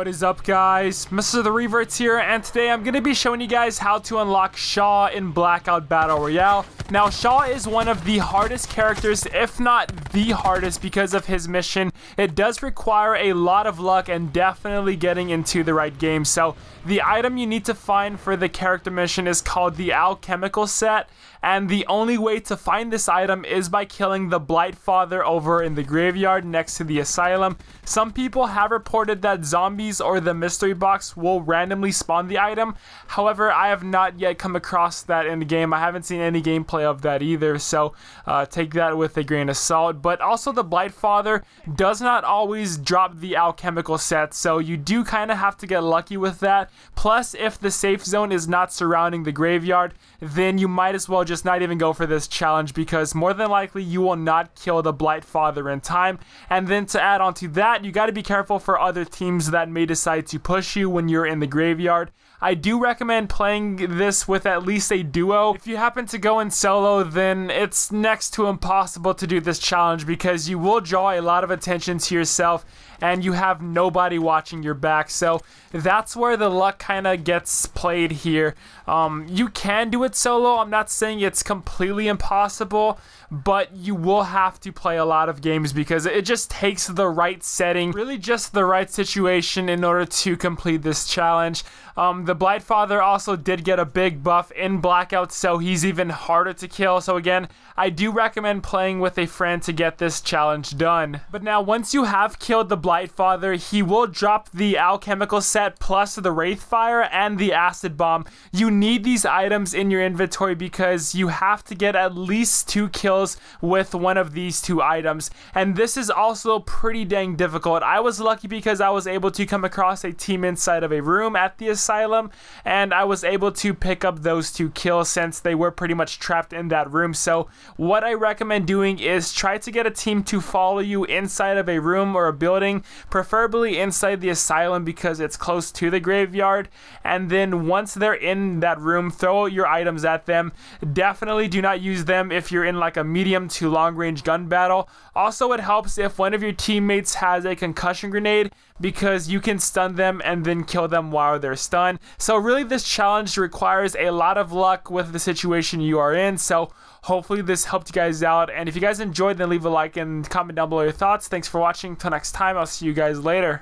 What is up guys? Mr. The Revertz here and today I'm going to be showing you guys how to unlock Shaw in Blackout Battle Royale. Now Shaw is one of the hardest characters if not the hardest because of his mission. It does require a lot of luck and definitely getting into the right game. So the item you need to find for the character mission is called the Alchemical set and the only way to find this item is by killing the Blight Father over in the graveyard next to the asylum. Some people have reported that zombies or the mystery box will randomly spawn the item. However, I have not yet come across that in the game. I haven't seen any gameplay of that either, so uh, take that with a grain of salt. But also the Blight Father does not always drop the alchemical set, so you do kind of have to get lucky with that. Plus, if the safe zone is not surrounding the graveyard, then you might as well just not even go for this challenge because more than likely you will not kill the Blight Father in time. And then to add on to that, you got to be careful for other teams that may decide to push you when you're in the graveyard. I do recommend playing this with at least a duo. If you happen to go in solo, then it's next to impossible to do this challenge because you will draw a lot of attention to yourself and you have nobody watching your back. So that's where the luck kind of gets played here. Um, you can do it solo. I'm not saying it's completely impossible, but you will have to play a lot of games because it just takes the right setting, really just the right situation in order to complete this challenge. Um, the Blightfather also did get a big buff in Blackout, so he's even harder to kill. So again, I do recommend playing with a friend to get this challenge done. But now, once you have killed the Blight Father, he will drop the alchemical set plus the Wraith Fire and the Acid Bomb. You need these items in your inventory because you have to get at least two kills with one of these two items. And this is also pretty dang difficult. I was lucky because I was able to come across a team inside of a room at the asylum and I was able to pick up those two kills since they were pretty much trapped in that room. So what I recommend doing is try to get a team to follow you inside of a room or a building, preferably inside the asylum because it's close to the graveyard. And then once they're in that room, throw your items at them. Definitely do not use them if you're in like a medium to long range gun battle. Also, it helps if one of your teammates has a concussion grenade because you can stun them and then kill them while they're stunned. So really this challenge requires a lot of luck with the situation you are in. So hopefully this helped you guys out. And if you guys enjoyed, then leave a like and comment down below your thoughts. Thanks for watching. Till next time, I'll see you guys later.